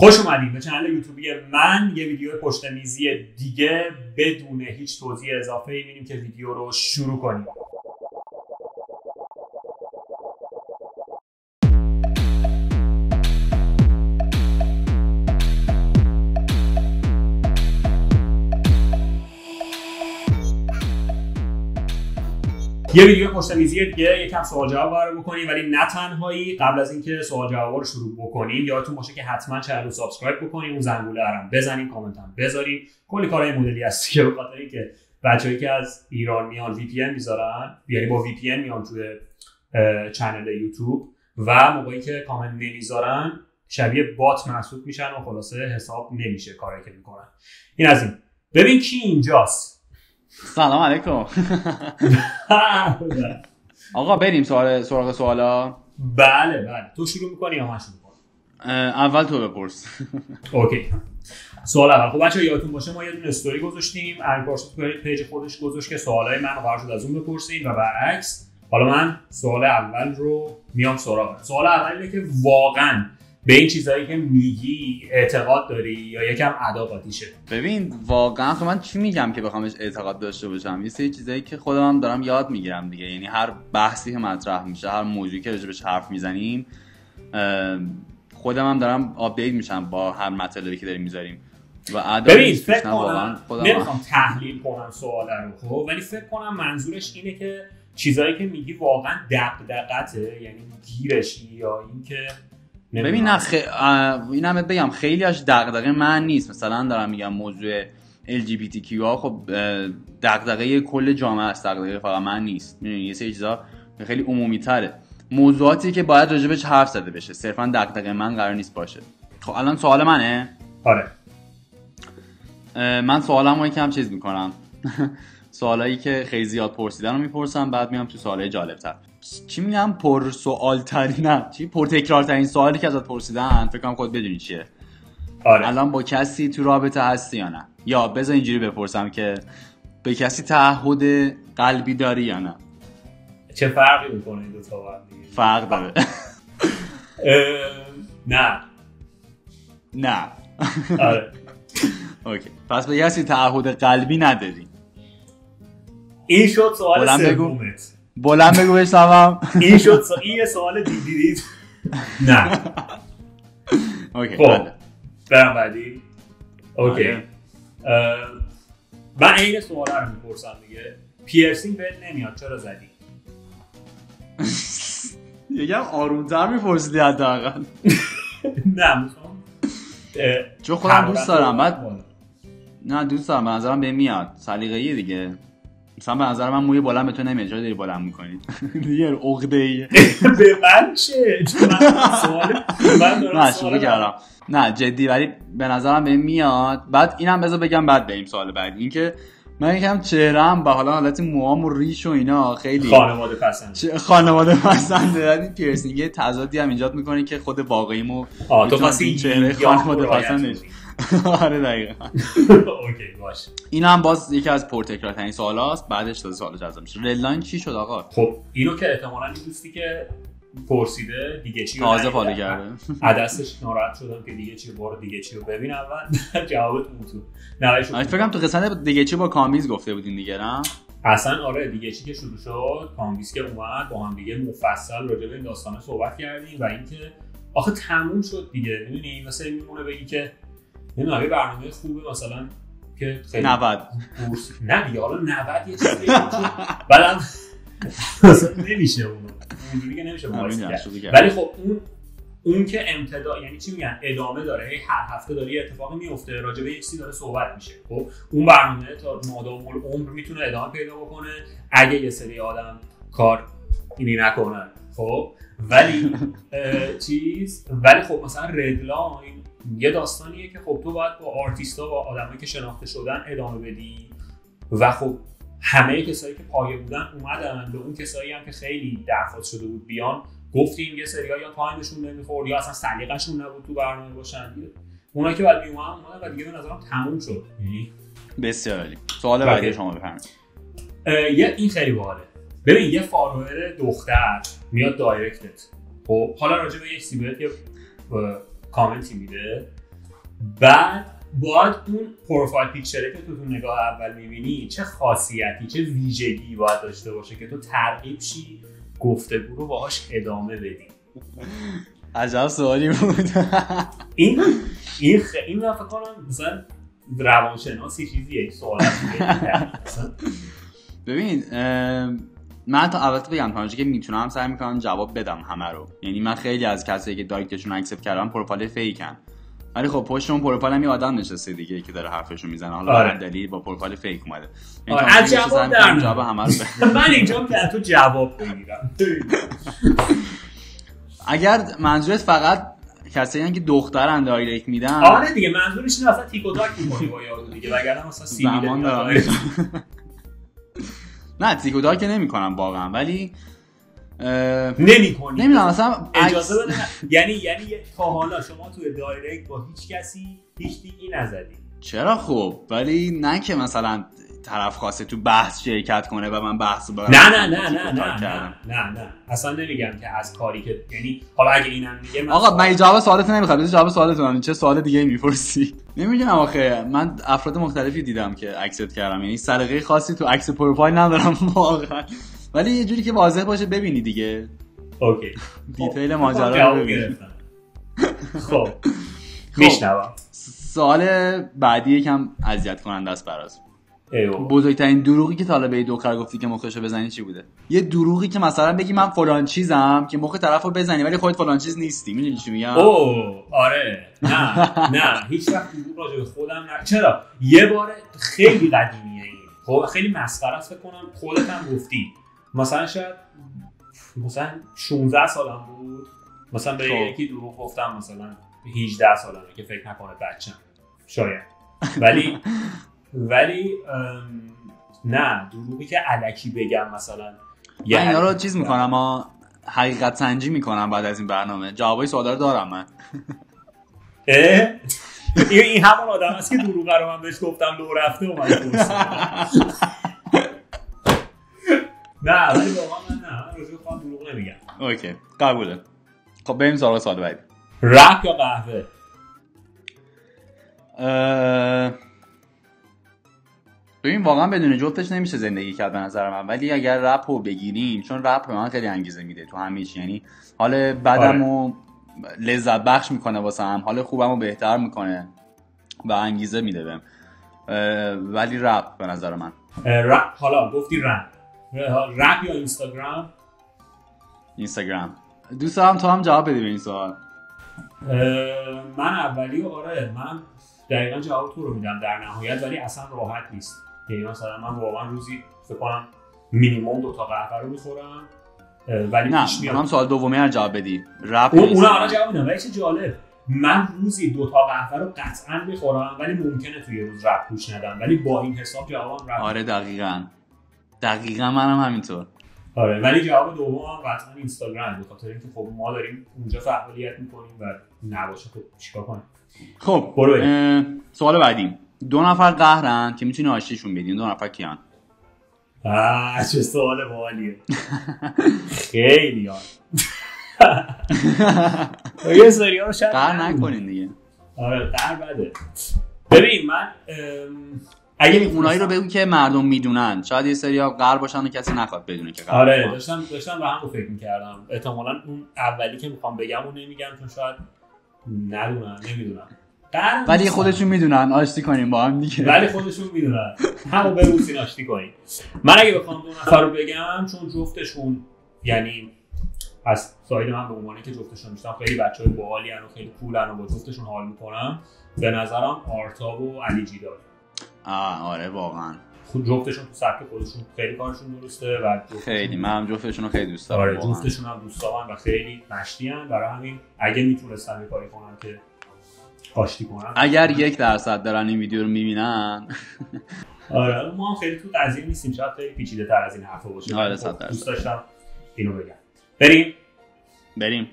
خوش اومدین به channel YouTube ی من یه ویدیو پشت میزی دیگه بدون هیچ توضیح اضافه ای که ویدیو رو شروع کنیم. یه ویدیو پشت میزی دیگه یکم سوال جواب قرار بکنیم ولی نه تنهایی. قبل از اینکه سوال جواب رو شروع بکنیم یادتون باشه که حتما channel رو subscribe بکنیم اون زنگوله هم بزنیم کامنت هم بذاریم. کلی کارهای مدلی هست که به خاطر اینکه بچه‌ای که از ایران میان VPN می‌ذارن یعنی با VPN میان توی channel YouTube و موقعی که کامنت نمی‌ذارن شبیه bot محسوب میشن و خلاصه حساب نمیشه کاری که می‌کنن. این از این. ببین کی اینجاست. سلام علیکم. آقا بریم سوال سراغ سوالا. بله بله. تو شروع می‌کنی یا من شروع کنم؟ اول تو بپرس. اوکی. سوال اول. خب بچه یادتون باشه ما یه دونه استوری گذاشتیم. پارسا تو پیج خودش گذاشت که سوالای من قرار شد از اون بپرسیم و برعکس. حالا من سوال اول رو میام سراغ. سوال اول اینه که واقعا به این چیزهایی که میگی اعتقاد داری یا یکم ادا قاطیشه ببین واقعا خب من چی میگم که بخوامش اعتقاد داشته باشم؟ یه سری چیزایی که خودم هم دارم یاد می‌گیرم دیگه. یعنی هر بحثی که مطرح میشه هر موضوعی که راجبش حرف می‌زنیم خودم هم دارم update میشم با هر مطلبی که داریم می‌ذاریم. و ببین فکر کنم نمی‌خوام تحلیل کنم سوال رو خب؟ ولی فکر کنم منظورش اینه که چیزایی که میگی واقعا دغدغته یعنی گیرشی یا اینکه ببین نه خ... اینم بگم خیلیش دغدغه من نیست. مثلا دارم میگم موضوع LGBTQ ها خب دغدغه کل جامعه است. دغدغه فقط من نیست. می‌دونی یه سری چیزا خیلی عمومی تره موضوعاتی که باید راجبش حرف زده بشه. صرفا دغدغه من قرار نیست باشه. خب الان سوال منه؟ آره. من سوالمو یکم چیز می‌کنم. سوالایی که خیلی زیاد پرسیدن رو می‌پرسم بعد میام تو سوالای جالبتر. چی میگم پر سوال ترین نه چی؟ پر تکرار ترین سوالی که ازت پرسیدن. فکر کنم خود بدونی چیه. آره. الان با کسی تو رابطه هستی یا نه؟ یا بذار اینجوری بپرسم که به کسی تعهد قلبی داری یا نه؟ چه فرقی می‌کنه این دو تا فرق داره. نه. نه. آره. اوکی. پس به کسی تعهد قلبی نداری. این شد سوال سومت. بلند بگو بشنوم این شد این سوال دیدید. نه. اوکی خب بله. برم بعدی. اوکی. بله. من این سوال رو می‌پرسم دیگه. پیرسینگ بهت نمیاد چرا زدی؟ یکم آرومتر میپرسیدی حداقل. نه می‌خوام. چون خودم دوست دارم. بعد نه دوست دارم. به نظرم به میاد. سلیقه‌ای دیگه. مثلا به نظر من موی بلند به تو نمیاد. چرا داری بلند می‌کنی؟ دیگه عقده ایه به من چه؟ سوال من شروع کردم. نه جدی ولی به نظرم به میاد. بعد اینم بذار بگم بعد بریم سوال بعد اینکه من یکم چهرم به حالا حالت موام و ریش و اینا خیلی خانواده پسند. خانواده پسنده یعنی پیرسینگ تضادی هم ایجاد می‌کنه که خود واقعیمو تو خواستی چهره خانواده پسند آره دقیقا. اوکی باش. این هم باز یکی از پرتکرارترین سوال هاست بعدش تازه سوال جذاب میشه. ریلیشن چی شد آقا؟ خب اینو که احتمالاً این دوستی که پرسیده دیگه چی تازه follow کرده. عدسش ناراحت شدم که دیگه چی بار دیگه چی رو ببین اول جوابت تو نه فکر کنم تو قسمت دیگه چی با کامبیز گفته بودین دیگه نه؟ اصلا آره دیگه چی که شروع شد کامبیز که اومد با هم دیگه مفصل راجع به این داستان صحبت کردیم و اینکه آخه تموم شد دیگه. می‌دونی مثلا میمونه بگی که نمی‌دونم یه برنامه خوبه مثلا که خیلی 90 نه دیگه حالا 90 یه چیزی مثلا نمیشه اون اونجوری که نمیشه ولی خب اون اون که امتدا یعنی چی میگن؟ ادامه داره. هی هر هفته داره یه اتفاقی میفته راجع به یه چیزی داره صحبت میشه. خب اون برنامه تا مادام عمر می‌تونه ادامه پیدا بکنه. اگه یه سری آدم کار اینی نکنن. خب ولی چیز ولی خب مثلا ردلاین یه داستانیه که خب تو باید با آرتیستا و آدمایی که شناخته شدن ادامه بدی. و خب همه کسایی که پایه بودن اومدن به اون کسایی هم که خیلی درخواست شده بود بیان. گفتیم یه سری یا تایمشون نمی‌خورد یا اصلا سلیقه‌شون نبود تو برنامه باشن. اونایی که بعد میومدن اومدن و دیگه به نظرم تموم شد. یعنی بسیار عالی. سوال بعدی شما بفرمایید. یه این خیلی باحاله. ببین یه follower دختر میاد direct ت. خب حالا راجع به یه چیزی یه کامنتی میده. بعد باید اون پروفایل پیکچره که تو تو نگاه اول می‌بینی چه خاصیتی چه ویژگی باید داشته باشه که تو ترغیب شی گفتگو رو باهاش ادامه بدی. عجب سوالی بود. این این خ... این فکر کنم مثلا روانشناسی چیزیه این سوال ببین من تا البته بگم تا که می‌تونم سعی می‌کنم جواب بدم همه رو. یعنی من خیلی از کسایی که direct شون accept کردم profile fake ن. ولی خب پشت اون پروفایل هم یه آدم نشسته دیگه که داره حرفشو می‌زنه. حالا آره. دلیل با profile fake اومده. یعنی آره. از جواب در جواب همه رو من اینجا که تو جواب بگیرم اگر منظورت فقط کسایی که دخترن direct میدن؟ آره دیگه منظورش اینه اصلا تیک و تاک می‌کنی با یارو دیگه وگرنه مثلا سیبیل نه تیک و تاک نمی‌کنم واقعا ولی نمی کنی نمی‌دونم اصلا اجازه بده یعنی یعنی تا حالا شما توی دایرکت با هیچ کسی هیچ تیکی نزدی. چرا خب؟ ولی نه که مثلا طرف خواسته تو بحث شرکت کنه و من بحث نه نه نه نه نه, نه نه نه. اصلا نمیگم که از کاری که یعنی حالا اگه اینم میگه آقا من جواب سوالت نمی‌خوام. بذار جواب سوالت من. چه سوال دیگه می‌پرسی؟ نمی‌دونم آخه. من افراد مختلفی دیدم که accept کردم. یعنی سلیقه خاصی تو عکس پروفایل ندارم واقعا. ولی یه جوری که واضح باشه ببینی دیگه. okay. خب، detail خب، ماجرا رو ببین خب, خب. میشنوم. سوال بعدی یکم اذیت کننده است برات. بزرگترین دروغی که تا حالا به دختر گفتی که مخشو بزنی چی بوده؟ یه دروغی که مثلا بگی من فلان چیزم که مخ طرفو بزنی ولی خودت فلان چیز نیستی. می‌دونی چی میگم؟ اوه آره. نه نه. هیچ وقت دروغ راجع به خودم نه چرا؟ یه بار خیلی قدیمیه این. خب خیلی مسخره است فکر کنم. خودت هم گفتی. مثلا شاید مثلا 16 سالم بود. مثلا به خب. یکی دروغ گفتم مثلا 18 سالمه که فکر نکنه بچم. شاید. ولی ولی نه دروغی که علکی بگم مثلا. من اینا رو چیز می‌کنم اما حقیقت سنجی می‌کنم بعد از این برنامه. جوابای سوالا رو دارم من. این همون آدم است که دروغ رو من بهش گفتم لو رفته اومد نه ولی واقعا من نه من راجع خودم دروغ نمیگم. اوکی قبوله. خب بریم سوال سوال بعدی. رپ یا قهوه؟ ببین واقعا بدون جفتش نمیشه زندگی کرد به نظر من. ولی اگر رپ رو بگیریم چون رپ به من خیلی انگیزه میده تو همه یعنی حال بدم و لذت بخش می‌کنه واسه هم. حال خوبم رو بهتر می‌کنه و انگیزه میده بهم. ولی رپ به نظر من. رپ حالا گفتی رپ. رپ یا اینستاگرام؟ اینستاگرام. دوست دارم تو هم جواب بدی به این سوال. من اولی آره من دقیقا جواب تو رو میدم در نهایت ولی اصلا راحت نیست. یعنی مثلا من واقعا روزی فکر کنم مینیمم دو تا قهوه رو می‌خورم ولی نه میام سوال دومی رو جواب بدی. رپ اون اون جواب میدم. ولی چه جالب. من روزی دو تا قهوه رو قطعا می‌خورم ولی ممکنه توی روز رپ گوش ندم. ولی با این حساب جوابم رپ آره دقیقاً. دقیقا منم همینطور. آره ولی جواب دوم هم قطعا اینستاگرام به خاطر اینکه خب ما داریم اونجا فعالیت می‌کنیم و نباشه خب چیکار کنیم؟ خب سوال بعدی. دو نفر قهرن که می‌تونی آشتیشون بدین. دو نفر کیان؟ آه چه سوال بالیه. خیلی ها یه سری رو شاید قهر نکنین دیگه. آره قهر بده. ببین من اگه اونایی رو بگو که مردم می‌دونن شاید یه سری ها قهر باشن و کسی نخواد بدونه که قهر آره داشتم داشتم به هم فکر می‌کردم. احتمالا اون اولی که می‌خوام بگم اون نمیگم چون شاید ندونن نمی‌دونم. ولی خودشون می‌دونن آشتی کنیم با هم دیگه. ولی خودشون می‌دونن. همون بروسین آشتی کنیم. من اگه بخوام دو نفر رو بگم چون جفتشون یعنی از ساید من به عنوانی که جفتشون میشتم خیلی بچه های باحالی و خیلی کولن و با جفتشون حال می‌کنم. به نظرم آرتاب و علی جیدار آه آره واقعا. خود جفتشون تو سبک خودشون خیلی کارشون درسته و خیلی من هم جفتشون رو خیلی دوست دارم آره جفتشون هم دوست دارم و خیلی مشتی برای همین اگه می‌تونستم کاری کنم که آشتی کنم اگر یک درصد دارن این ویدیو رو می‌بینن. آره ما هم خیلی تو قضیه نیستیم. شاید خیلی پیچیده تر از این حرفا باشه. آره دوست داشتم اینو بگم. بریم. بریم.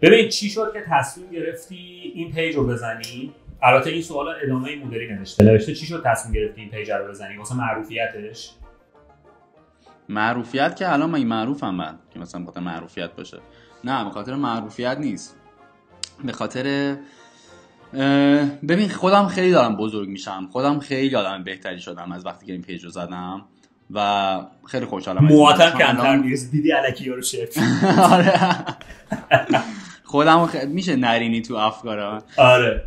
ببین چی شد که تصمیم گرفتی این page رو بزنی؟ البته این سوال ادامه مدلی نوشته. نوشته چی شد تصمیم گرفتی این page رو بزنی؟ واسه معروفیتش. معروفیت که الان من معروفم من که مثلا بخاطر معروفیت باشه. نه به خاطر معروفیت نیست. به خاطر ببین خودم خیلی دارم بزرگ میشم. خودم خیلی آدم بهتری شدم از وقتی که این پیج رو زدم و خیلی خوشحالم مواتم کمتر نیست. دیدی علکی رو آره. خودم خ... میشه نرینی تو افکارم آره.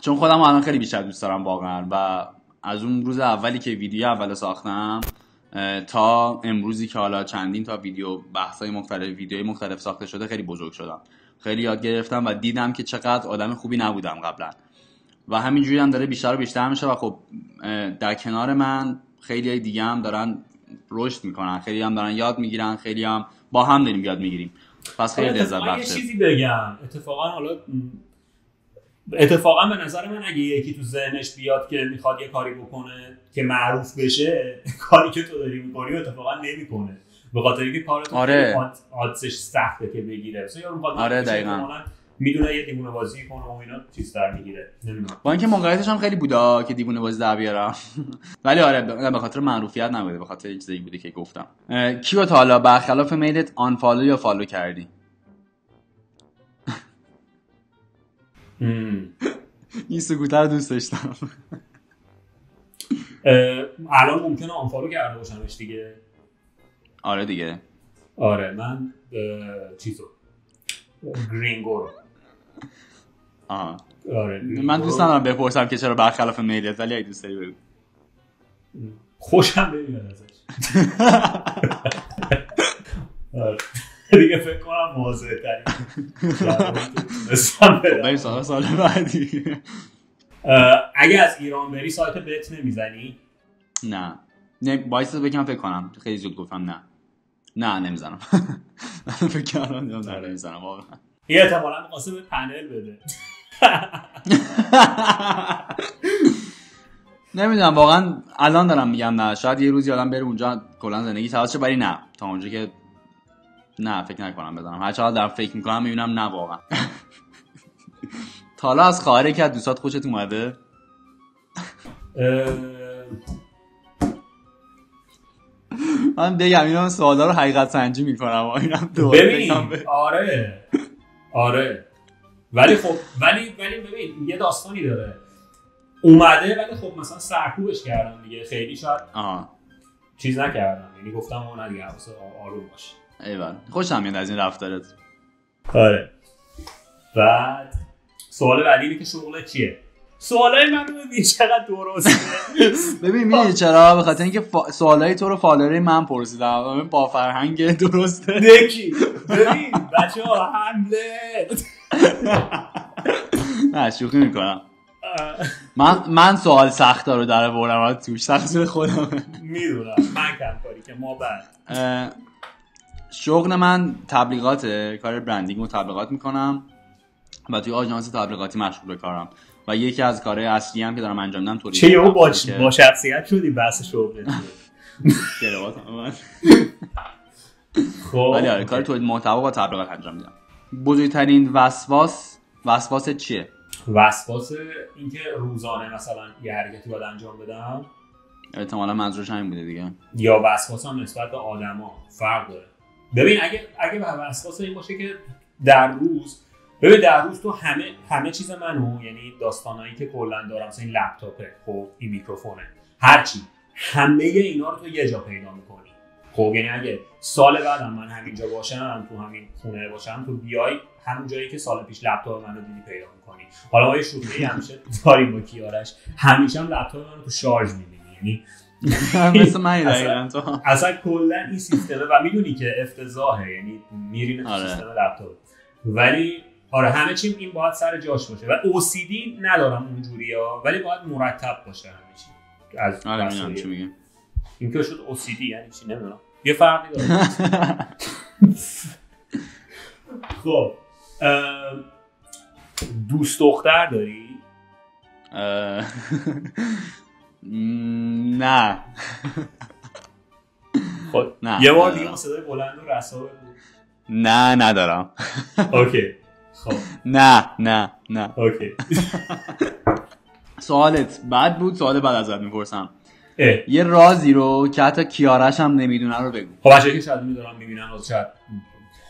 چون خودم الان خیلی بیشتر دوست دارم واقعا و از اون روز اولی که ویدیو اول ساختم تا امروزی که حالا چندین تا ویدیو بحثای مختلف ویدیوی مختلف ساخته شده خیلی بزرگ شدم. خیلی یاد گرفتم و دیدم که چقدر آدم خوبی نبودم قبلا. و همینجوری هم داره بیشتر و بیشتر میشه و خب در کنار من خیلی دیگه هم دارن رشد می‌کنن خیلی هم دارن یاد می‌گیرن خیلی هم با هم داریم یاد می‌گیریم. پس خیلی لذت بخشه یه چیزی بگم. اتفاقا حالا اتفاقا به نظر من اگه یکی تو ذهنش بیاد که می‌خواد یه کاری بکنه که معروف بشه کاری که تو داری می‌کنی اتفاقا نمی‌کنه. به خاطر اینکه کارت آره. odds ش سخته که بگیره. مثلا یارو آره دقیقاً. می‌دونه یه دیوونه بازی کنه و اینا چیز در می‌گیره. با اینکه موقعیتش هم خیلی بودا که دیوونه بازی در بیارم. ولی آره به خاطر معروفیت نبوده به خاطر چیزی بوده که گفتم. کیو تا حالا برخلاف میلت unfollow یا follow کردی؟ این سکوتر دوست داشتم. الان ممکنه آنفالو کرده باشمش دیگه. آره دیگه. آره من چیزو. گرینگو رو آره من دوست ندارم بپرسم که چرا برخلاف میلیت ولی اگه دوست داری بگو. خوشم نمیاد ازش. آره. دیگه فکر کنم واضح تری سال سال بعدی. اگه از ایران بری سایت بت نمی‌زنی؟ نه. نه باعث بگم فکر کنم. خیلی زود گفتم نه. نه نمی‌زنم. فکر کردم نمی‌زنم واقعا. یه احتمالا به پنل بده. نمی‌دونم واقعا الان دارم میگم نه. شاید یه روزی آدم بره اونجا کلا زندگی تواس ولی نه. تا اونجا که نه فکر نکنم بزنم. هر چقدر دارم فکر می‌کنم می‌بینم نه واقعا. تا حالا از خواهر که از دوستات خوشت اومده؟ من بگم اینا سوالا رو حقیقت سنجی می‌کنم اینم ببین آره. آره. ولی خب ولی ولی ببین یه داستانی داره. اومده ولی خب مثلا سرکوبش کردم دیگه. خیلی شاید آه. چیز نکردم. یعنی گفتم اون دیگه حواس آروم باش. ایول خوشم میاد از این رفتارت. آره. بعد سوال بعدی اینه که شغل چیه؟ سوالای من ببین چقدر درسته؟ ببین می‌دونی چرا؟ به خاطر اینکه فا... سوالای تو رو فالووری من پرسیدم. با فرهنگ درسته؟ دکی. ببین بچه ها حمله نه شوخی می‌کنم. من من سوال سخت رو در بردم توش سخت خودم. می‌دونم. من کم کاری که ما بعد. شغل من تبلیغاته. کار برندینگ و تبلیغات می‌کنم. و توی آژانس تبلیغاتی مشغول کارم. و یکی از کارهای اصلی هم که دارم انجام میدم تولید چه با, با شخصیت شدی بحث شغل خب. ولی آره کار تولید محتوا با تبلیغات انجام میدم. بزرگترین وسواس وسواس چیه؟ وسواس اینکه روزانه مثلا یه حرکتی باید انجام بدم؟ احتمالا منظورش همین بوده دیگه. یا وسواس هم نسبت به آدما فرق داره. ببین اگه اگه وسواس این باشه که در روز ببین در روز تو همه همه چیز منو یعنی داستانایی که کلا دارم مثلا این لپتاپه خب این میکروفونه هرچی همه اینا رو تو یه جا پیدا می‌کنی. خب یعنی اگه سال بعدم من همینجا باشم تو همین خونه باشم تو بیای همون جایی که سال پیش لپتاپ منو دیدی پیدا می‌کنی. حالا ما یه شوخی همیشه داریم با کیارش. همیشه هم لپتاپ منو تو شارژ می‌بینی یعنی مثل من تو. اصلا کلا این سیستمه و می‌دونی که افتضاحه یعنی میرین آره. سیستم لپتاپ. ولی آره همه چیم این باید سر جاش باشه. و OCD ندارم اونجوری ها ولی باید مرتب باشه همه چی. از آره چی میگم این که شد OCD یعنی چی؟ نمی‌دونم. یه فرقی داره. خب دوست دختر داری؟ نه. خب نه. یه بار دیگه صدای بلند و رسا نه ندارم. اوکی. خب. نه نه نه. اوکی. سوالت بعد بود سوال بعد ازت می‌پرسم. یه رازی رو که حتی کیارش هم نمی‌دونه رو بگو. خب بچه که شاید می‌دونم می‌بینن از شاید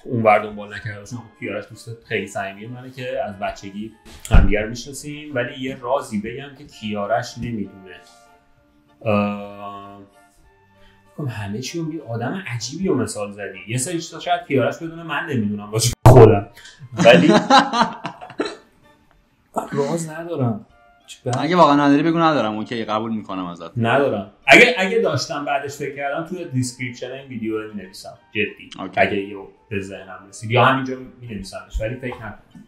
اون بر دنبال نکرده باشم خب کیارش دوست خیلی صمیمی منه که از بچگی همدیگه رو می‌شناسیم. ولی یه رازی بگم که کیارش نمی‌دونه. همه چی رو آدم عجیبی رو مثال زدی. یه سری چیزا شاید کیارش بدونه من نمی‌دونم. باشه خودم ولی راز ندارم. اگه واقعا نداری بگو ندارم. okay قبول می‌کنم ازت. ندارم. اگه اگه داشتم بعدش فکر کردم توی description این ویدیو رو نویسم جدی. okay. اگه یه به ذهنم رسید. یا همینجا می نویسمش ولی فکر نکنم.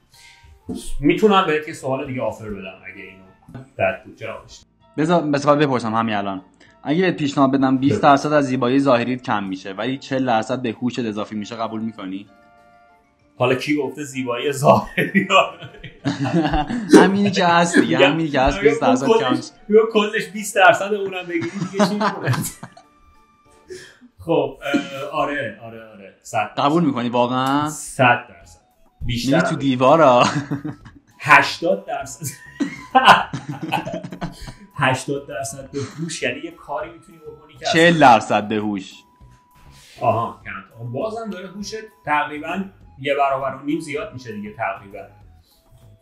می‌تونم بهت یه سوال دیگه offer بدم اگه اینو در بود. جوابش بذار مثلا بپرسم همین الان. اگه بهت پیشنهاد بدم 20 درصد از زیبایی ظاهریت کم میشه ولی 40 درصد به هوشت اضافی میشه قبول می‌کنی؟ حالا کی گفته زیبایی ظاهری؟ همینی که هست دیگه همینی که هست 20 درصد کم کلش 20 درصد اونم بگیری دیگه چی خب آره آره آره. قبول می‌کنی؟ واقعا؟ 100 درصد. بیشتر تو دیوارا؟ 80 درصد. 80 درصد به هوش یعنی یه کاری می‌تونی بکنی که 40 درصد به هوش. آها بازم داره هوشت تقریبا یه برابر و نیم زیاد میشه دیگه تقریبا.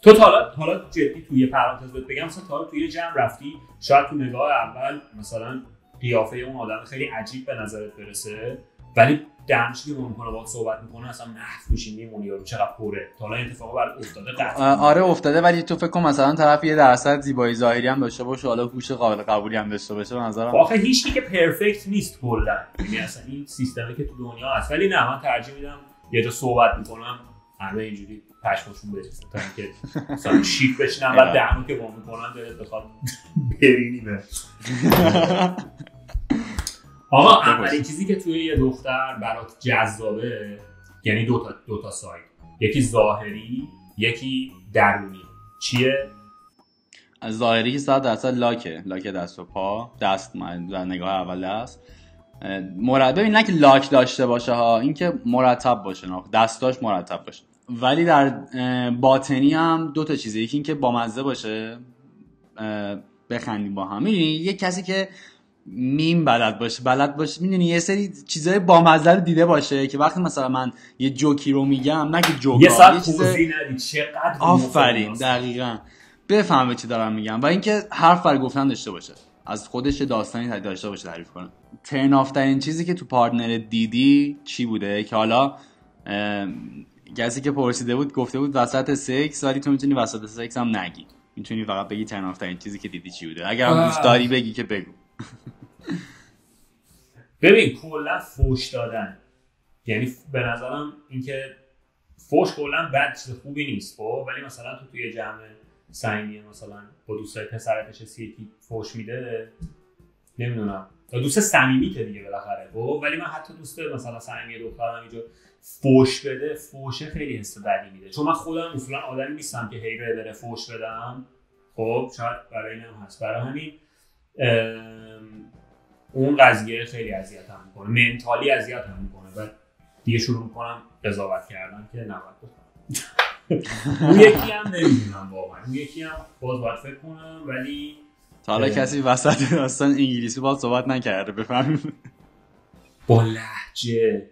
تو حالا حالا جدی توی پرانتز بهت بگم مثلا تا توی جمع رفتی شاید تو نگاه اول مثلا قیافه اون آدم خیلی عجیب به نظرت برسه ولی دمش که می‌کنه با صحبت می‌کنه اصلا محو میشی میمونی یارو چقدر پره. تا حالا اتفاق برات افتاده قطعا. آره افتاده ولی تو فکر کن مثلا طرف یه درصد زیبایی ظاهری هم داشته باشه حالا هوش قابل قبولی هم داشته باشه به نظرم. آخه هیچ که پرفکت نیست کلا. یعنی اصلا این سیستمی که تو دنیا هست. ولی نه من ترجیح میدم یه جا صحبت می‌کنم همه اینجوری پشمشون بریزه تا اینکه مثلا شیک بشنم بعد دهنو که با می‌کنن دلت بخواد برینی به. آقا اولین چیزی که توی یه دختر برات جذابه یعنی دو تا دو تا سایت یکی ظاهری یکی درونی. چیه؟ از ظاهری که صد درصد لاکه. لاک دست و پا. دست در نگاه اول دست. مرتب ببین نه که لاک داشته باشه ها اینکه مرتب باشه دستاش مرتب باشه. ولی در باطنی هم دو تا چیزه. یکی اینکه بامزه باشه بخندیم با هم. می‌دونی یه کسی که میم بلد باشه بلد باشه می‌دونی یه سری چیزای بامزه رو دیده باشه که وقتی مثلا من یه جوکی رو میگم نه که جوک یه ساعت ندی چقدر آفرین دقیقا. بفهمه چی دارم میگم. و اینکه حرف بر گفتن داشته باشه. از خودش داستانی داشته باشه تعریف کنه ترن چیزی که تو پارتنر دیدی چی بوده؟ که حالا کسی که پرسیده بود گفته بود وسط سکس ولی تو می‌تونی وسط سکس هم نگی. می‌تونی فقط بگی ترن چیزی که دیدی چی بوده. اگر هم دوست داری بگی که بگو. ببین کلا فوش دادن. یعنی به نظرم اینکه فوش کلا بد چیز خوبی نیست خب؟ ولی مثلا تو توی جمع سعیمیه مثلا با دوستای پسرت نشستی یکی فوش میده؟ نمی‌دونم. دوست صمیمی که دیگه بالاخره خب؟ ولی من حتی دوست مثلا صمیمی دخترم اینجا فوش بده فوشه خیلی حس بدی میده. چون من خودم اصولا آدمی نیستم که هی بره فوش بدم. خب شاید برای این هم هست. برای همین اون قضیه خیلی اذیت هم می‌کنه. منتالی اذیت هم می‌کنه. و دیگه شروع می‌کنم قضاوت کردن که نباید بکنم. اون یکی هم نمی‌دونم واقعا. اون یکی هم باز باید فکر کنم ولی تا حالا کسی وسط داستان انگلیسی باید صحبت نکرده بفهمیم. با لحجه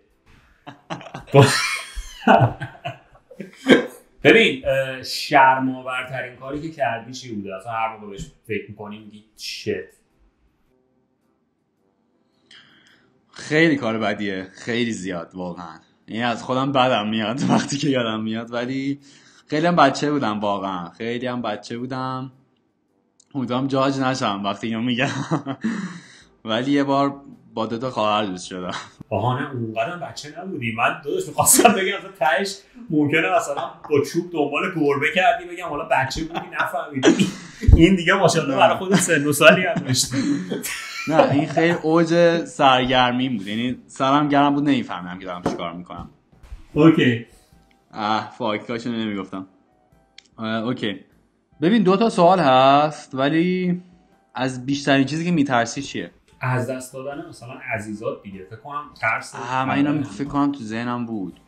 ببین شرماورترین کاری که کردی چی بوده؟ اصلا هر موقع بهش فکر می‌کنی میگی شت. خیلی کار بدیه. خیلی زیاد واقعا. این از خودم بدم میاد وقتی که یادم میاد. ولی خیلی هم بچه بودم واقعا. خیلی هم بچه بودم. امیدوارم جاج نشم وقتی اینو میگم. ولی یه بار با دو تا خواهر دوست شدم. آها نه اونقدر بچه نبودی. من داداش می‌خواستم بگم تو تهش ممکنه مثلا با چوب دنبال گربه کردی بگم حالا بچه بودی نفهمیدی. این دیگه ماشاءالله برای خود سن و سالی هم داشتی. نه این خیلی اوج سرگرمی بود. یعنی سرم گرم بود نمیفهمیدم که دارم چیکار می‌کنم. okay. اه فاکاشو نمی‌گفتم. okay. ببین دو تا سوال هست ولی از بیشترین چیزی که میترسی چیه؟ از دست دادن مثلا عزیزات دیگه فکر کنم ترس من اینم فکر کنم تو ذهنم بود.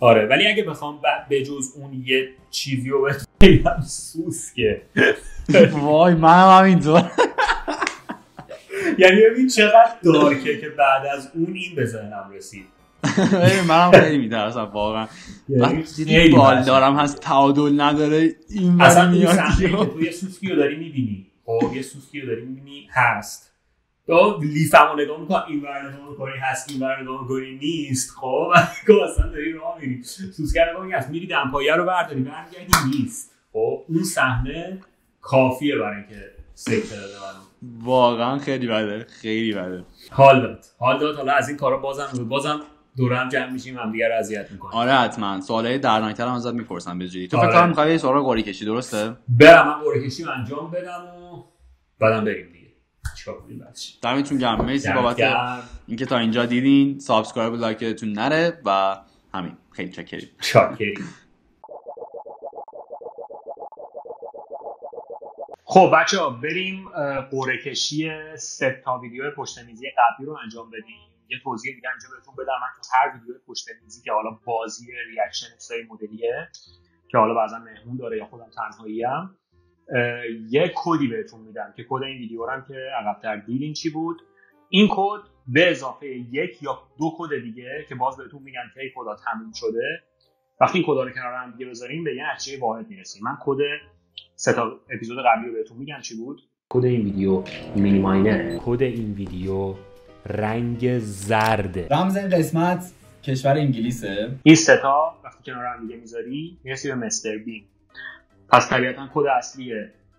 آره ولی اگه بخوام به جز اون یه چیزی رو بگم سوسکه وای من هم همینطور. یعنی ببین چقدر دارکه که بعد از اون این به ذهنم رسید. منم خیلی میترسم واقعا. وقتی بال دارم هست تعادل نداره این اصلا که تو یه سوسکی رو داری می‌بینی. خب یه سوسکی رو داری می‌بینی هست. تو لیفمو نگاه می‌کنی این ور نگاه می‌کنی هست این ور نگاه می‌کنی نیست. خب اصلا داری راه میری سوسکر نگاه می‌کنی میری دمپایه رو برداری برمیگردی نیست. خب اون صحنه کافیه برای اینکه سکته داده واقعا خیلی بده خیلی بده. حال داد. حال داد. حالا از این کارا بازم بازم دور هم جمع میشیم هم دیگه اذیت می‌کنیم. آره حتما. سوالای درناکتر هم ازت می‌پرسم به جدی تو فکر آره. کنم می‌خوای سوال قرعه کشی درسته؟ برم من قرعه کشی انجام بدم و بعدم بریم دیگه. چیکار کنیم بعدش؟ دمتون گرم. مرسی بابت اینکه تا اینجا دیدین. subscribe like تون نره و همین. خیلی چاکریم چاکریم. خب بچه ها بریم قرعه کشی سه تا ویدیو پشت میزی قبلی رو انجام بدیم. یه توضیح دیگه انجام بهتون بدم. من تو هر ویدیو پشت میزی که حالا بازی reaction سای مدلیه که حالا بعضا مهمون داره یا خودم تنهایی هم یه کدی بهتون میدم که کد این ویدیو هم که عقبتر دیدین چی بود. این کد به اضافه یک یا دو کد دیگه که باز بهتون میگن که کدا تموم شده. وقتی این کدا رو کنار هم دیگه بذاریم به یه نتیجه واحد می‌رسیم. من کد سه تا اپیزود قبلی رو بهتون میگم. چی بود؟ کد این ویدیو مینی ماینر کد این ویدیو رنگ زرده. رمز این قسمت کشور انگلیسه. این سه تا وقتی کنار هم دیگه می‌ذاری می‌رسی به مستر بین. پس طبیعتا کد اصلی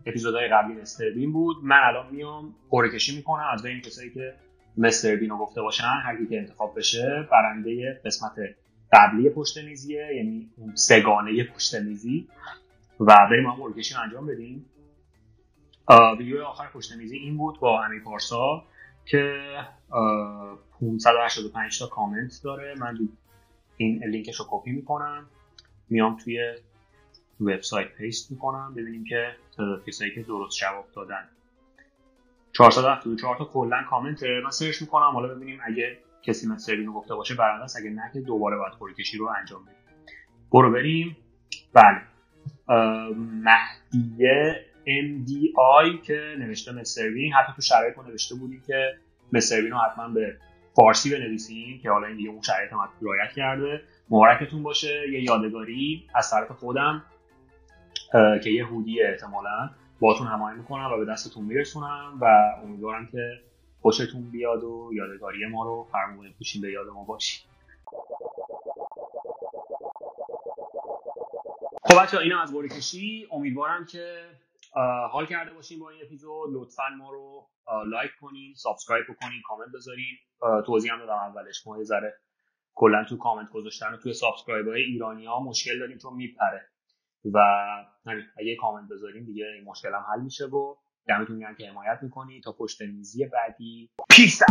اپیزودهای قبلی مستر بین بود. من الان میام قرعه کشی می‌کنم از بین کسایی که مستر بین رو گفته باشن هر کی که انتخاب بشه برنده قسمت قبلی پشت میزیه یعنی اون سه گانه پشت میزی. و بریم هم قرعه کشی انجام بدیم ویدیو آخر پشت میزی این بود با امی پارسا که 585 تا کامنت داره. من این لینکش رو کپی می‌کنم. میام توی وبسایت paste می‌کنم. ببینیم که تعداد کسایی که درست جواب دادن. 474 تا کلا کامنت. من search می‌کنم. حالا ببینیم اگه کسی مثل رو گفته باشه است اگه نه که دوباره باید قرعه کشی رو انجام بدیم. برو بریم. بله. مهدیه MDI که نوشته مستر بین حتی تو شرایط ما نوشته بودیم که مستر بین رو حتما به فارسی بنویسیم که حالا این دیگه اون شرایط هم رعایت کرده. مبارکتون باشه. یه یادگاری از طرف خودم که یه هودی احتمالا باتون هماهنگ می‌کنم و به دستتون میرسونم و امیدوارم که خوشتون بیاد و یادگاری ما رو فرمون پوشین به یاد ما باشید. خب بچه اینم از قرعه کشی. امیدوارم که حال کرده باشین با این اپیزود. لطفا ما رو like کنین subscribe کنین کامنت بذارین. توضیح هم دادم اولش. ما یه ذره کلا تو کامنت گذاشتن و توی subscribe های ایرانی ها مشکل داریم چون میپره. و همین اگه کامنت بذارین دیگه این مشکل هم حل میشه و دمتون گرم که حمایت می‌کنی. تا پشت میزی بعدی. پیس